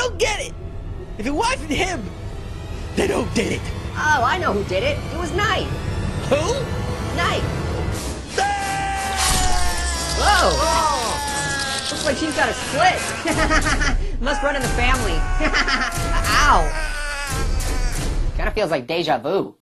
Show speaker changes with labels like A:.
A: don't get it. If it wasn't him, then who did it?
B: Oh, I know who did it. It was Knight.
A: Who?
B: Knight. Whoa! Looks like she's got a split. Must run in the family. Ow! Kinda feels like deja vu.